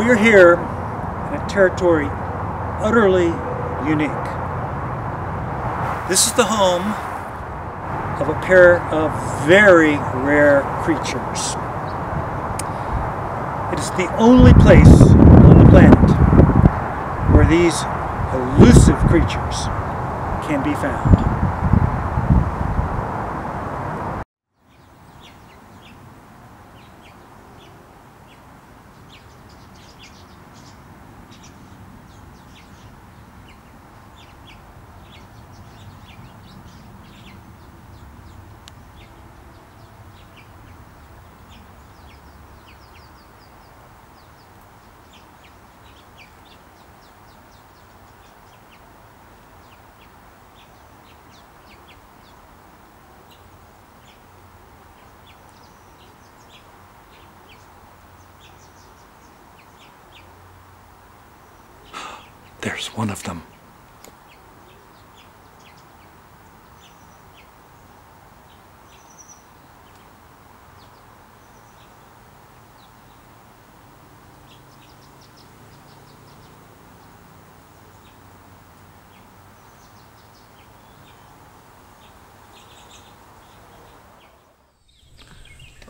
We're here in a territory utterly unique. This is the home of a pair of very rare creatures. It is the only place on the planet where these elusive creatures can be found. There's one of them.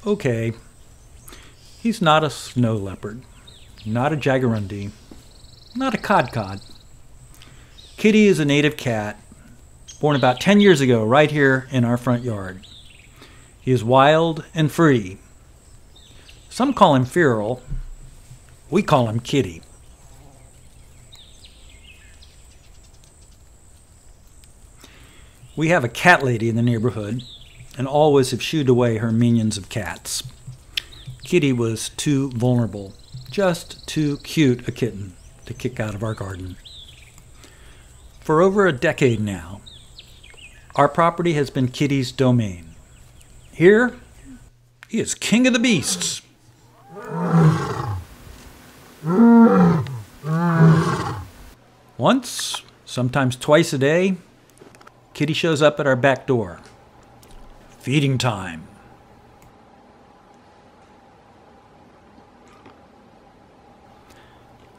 Okay, he's not a snow leopard, not a jaguarundi, not a kodkod. Kitty is a native cat, born about 10 years ago right here in our front yard. He is wild and free. Some call him feral. We call him Kitty. We have a cat lady in the neighborhood and always have shooed away her minions of cats. Kitty was too vulnerable, just too cute a kitten to kick out of our garden. For over a decade now, our property has been Kitty's domain. Here, he is king of the beasts. Once, sometimes twice a day, Kitty shows up at our back door. Feeding time.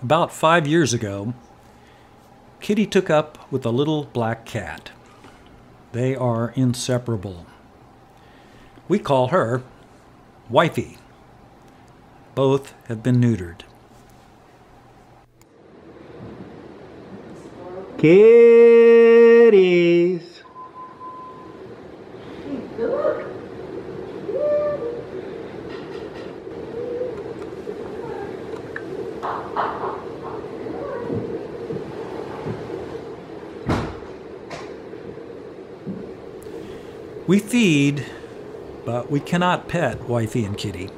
About five years ago, Kitty took up with a little black cat. They are inseparable. We call her Wifey. Both have been neutered. Kitties. We feed, but we cannot pet Wifey and Kitty.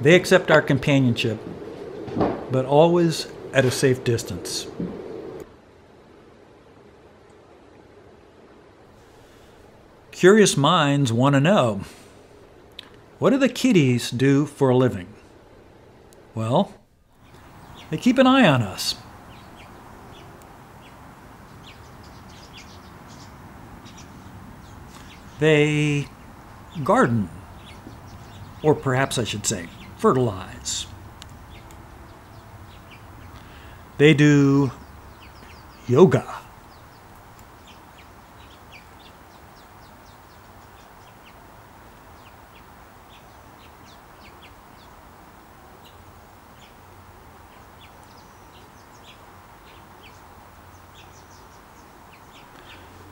They accept our companionship, but always at a safe distance. Curious minds want to know what do the kitties do for a living? Well, they keep an eye on us. They garden, or perhaps I should say, fertilize. They do yoga.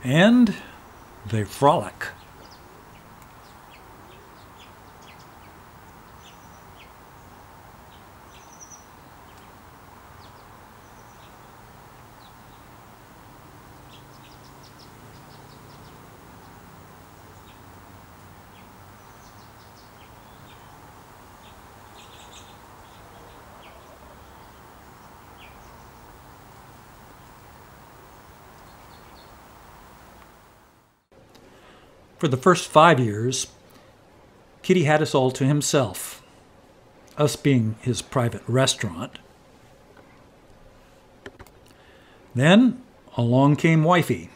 And they frolic. For the first five years, Kitty had us all to himself, us being his private restaurant. Then along came Wifey.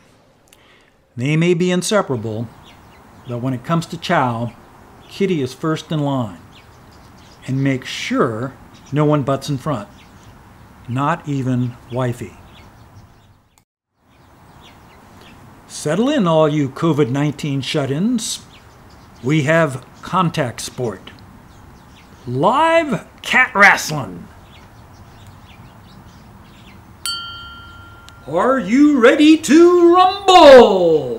They may be inseparable, but when it comes to chow, Kitty is first in line and makes sure No one butts in front. Not even wifey. Settle in, all you COVID 19 shut ins. We have contact sport. Live cat wrestling. Are you ready to rumble?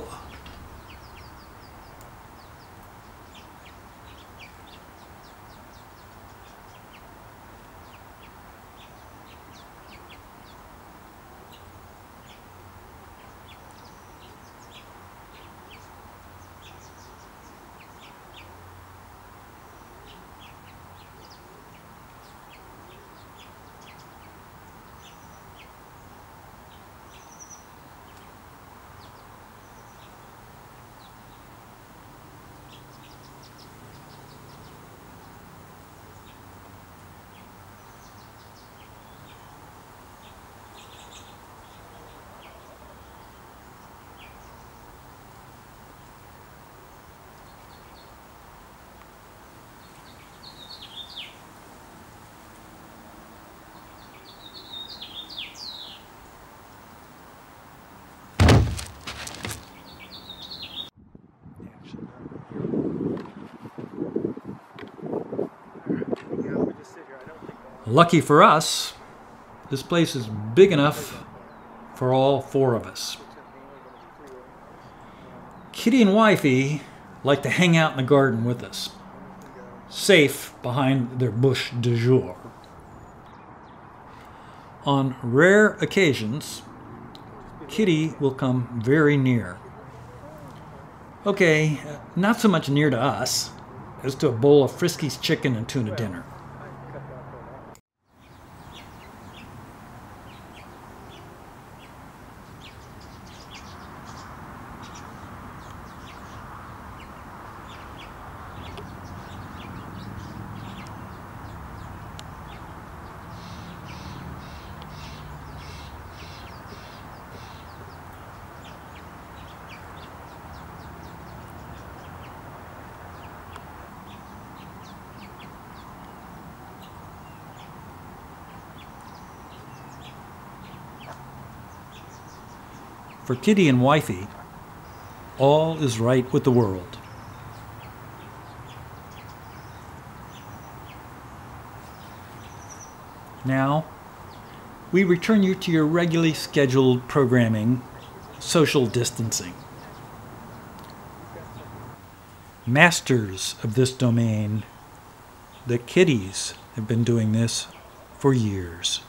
Lucky for us, this place is big enough for all four of us. Kitty and Wifey like to hang out in the garden with us, safe behind their bush du jour. On rare occasions, Kitty will come very near. Okay, not so much near to us as to a bowl of Friskies chicken and tuna dinner. For Kitty and Wifey, all is right with the world. Now, we return you to your regularly scheduled programming, social distancing. Masters of this domain, the kitties have been doing this for years.